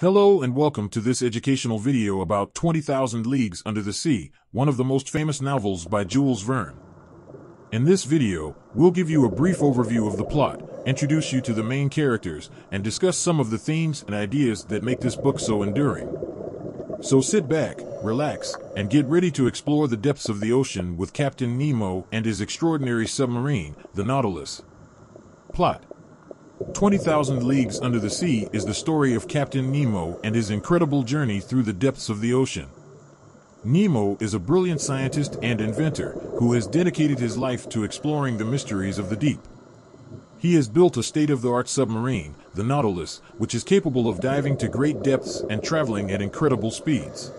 Hello and welcome to this educational video about 20,000 Leagues Under the Sea, one of the most famous novels by Jules Verne. In this video, we'll give you a brief overview of the plot, introduce you to the main characters, and discuss some of the themes and ideas that make this book so enduring. So sit back, relax, and get ready to explore the depths of the ocean with Captain Nemo and his extraordinary submarine, the Nautilus. Plot 20,000 Leagues Under the Sea is the story of Captain Nemo and his incredible journey through the depths of the ocean. Nemo is a brilliant scientist and inventor who has dedicated his life to exploring the mysteries of the deep. He has built a state-of-the-art submarine, the Nautilus, which is capable of diving to great depths and traveling at incredible speeds.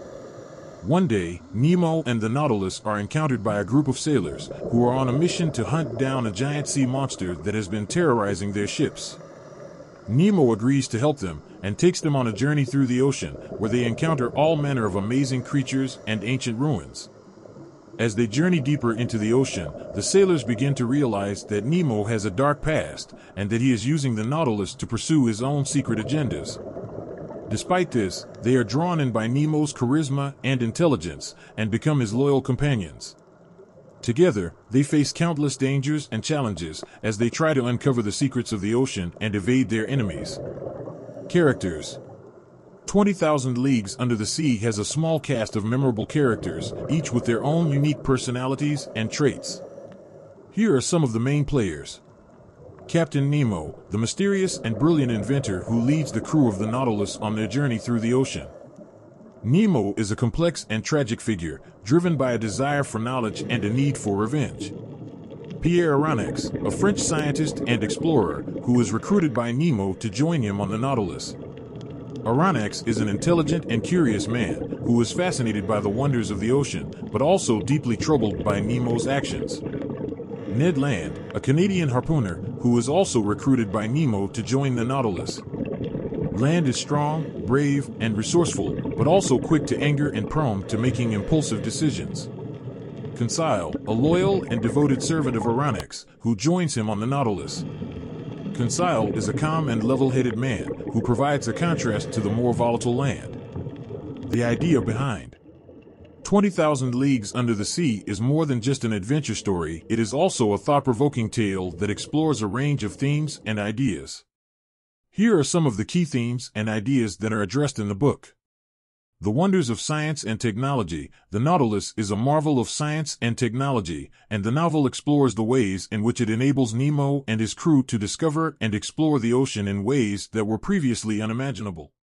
One day, Nemo and the Nautilus are encountered by a group of sailors who are on a mission to hunt down a giant sea monster that has been terrorizing their ships. Nemo agrees to help them and takes them on a journey through the ocean where they encounter all manner of amazing creatures and ancient ruins. As they journey deeper into the ocean, the sailors begin to realize that Nemo has a dark past and that he is using the Nautilus to pursue his own secret agendas. Despite this, they are drawn in by Nemo's charisma and intelligence and become his loyal companions. Together, they face countless dangers and challenges as they try to uncover the secrets of the ocean and evade their enemies. Characters 20,000 Leagues Under the Sea has a small cast of memorable characters, each with their own unique personalities and traits. Here are some of the main players. Captain Nemo, the mysterious and brilliant inventor who leads the crew of the Nautilus on their journey through the ocean. Nemo is a complex and tragic figure, driven by a desire for knowledge and a need for revenge. Pierre Aronnax, a French scientist and explorer, who is recruited by Nemo to join him on the Nautilus. Aronnax is an intelligent and curious man who is fascinated by the wonders of the ocean, but also deeply troubled by Nemo's actions. Ned Land, a Canadian harpooner who is also recruited by Nemo to join the Nautilus. Land is strong, brave, and resourceful, but also quick to anger and prone to making impulsive decisions. Conseil, a loyal and devoted servant of Aronnax, who joins him on the Nautilus. Conseil is a calm and level-headed man who provides a contrast to the more volatile land. The idea behind 20,000 Leagues Under the Sea is more than just an adventure story, it is also a thought-provoking tale that explores a range of themes and ideas. Here are some of the key themes and ideas that are addressed in the book. The wonders of science and technology. The Nautilus is a marvel of science and technology, and the novel explores the ways in which it enables Nemo and his crew to discover and explore the ocean in ways that were previously unimaginable.